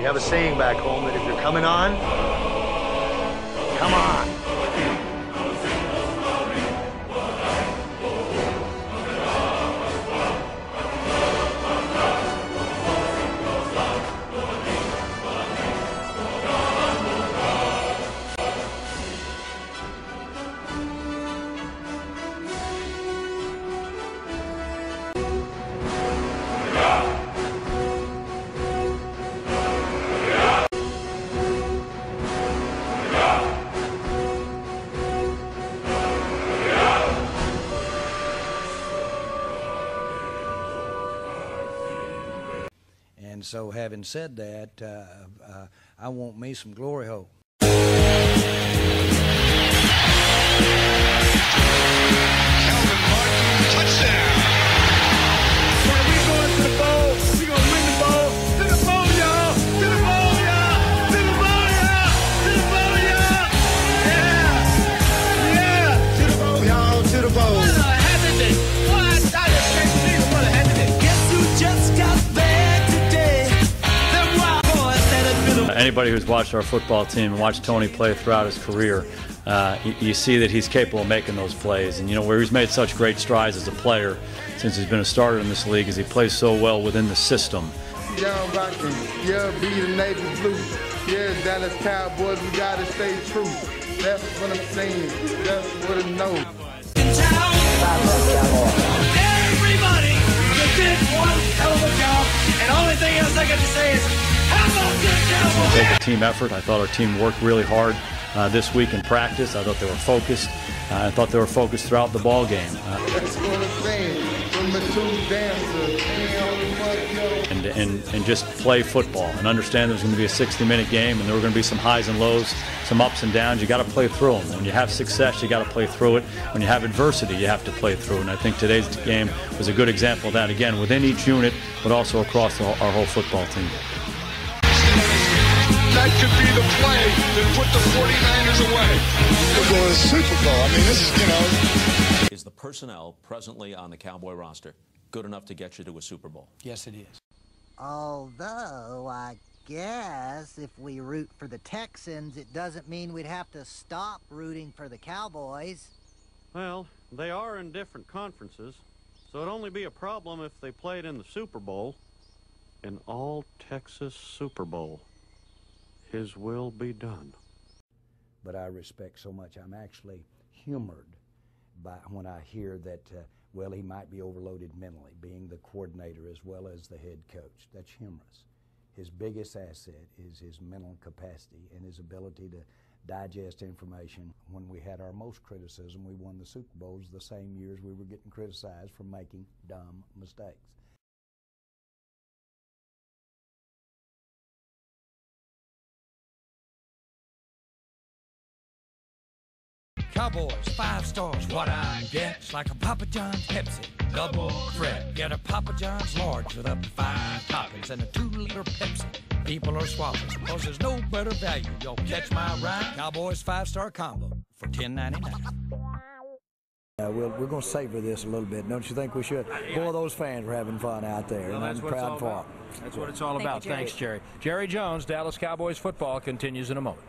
We have a saying back home that if you're coming on, come on. And so, having said that, uh, uh, I want me some glory hole. Anybody who's watched our football team and watched Tony play throughout his career, uh, you, you see that he's capable of making those plays. And you know where he's made such great strides as a player since he's been a starter in this league is he plays so well within the system. Young Rockman, yeah, be the Navy Blue. Yeah, Dallas Cowboys, we gotta stay true. That's what I'm saying. That's what I know. Take a team effort. I thought our team worked really hard uh, this week in practice. I thought they were focused. Uh, I thought they were focused throughout the ball game. Uh, and, and, and just play football and understand there's going to be a 60 minute game and there were going to be some highs and lows, some ups and downs. You got to play through them. When you have success, you got to play through it. When you have adversity, you have to play through. And I think today's game was a good example of that again within each unit, but also across our whole football team. That could be the play that put the 49ers away. We're going to the Super Bowl. I mean, this is, you know. Is the personnel presently on the Cowboy roster good enough to get you to a Super Bowl? Yes, it is. Although, I guess if we root for the Texans, it doesn't mean we'd have to stop rooting for the Cowboys. Well, they are in different conferences, so it'd only be a problem if they played in the Super Bowl. An all Texas Super Bowl. His will be done. But I respect so much. I'm actually humored by when I hear that, uh, well, he might be overloaded mentally, being the coordinator as well as the head coach. That's humorous. His biggest asset is his mental capacity and his ability to digest information. When we had our most criticism, we won the Super Bowls the same years we were getting criticized for making dumb mistakes. Cowboys, five stars, what I get. It's like a Papa John's Pepsi, double threat. Get a Papa John's large with up to five toppings and a two-liter Pepsi. People are swapping, cause there's no better value. Y'all catch my ride? Cowboys five-star combo for ten ninety nine. Uh, we'll, we're going to savor this a little bit, don't you think we should? Boy, those fans are having fun out there, Well, and that's I'm what it's proud all for about. them. That's what it's all Thank you, about. Jerry. Thanks, Jerry. Jerry Jones, Dallas Cowboys football continues in a moment.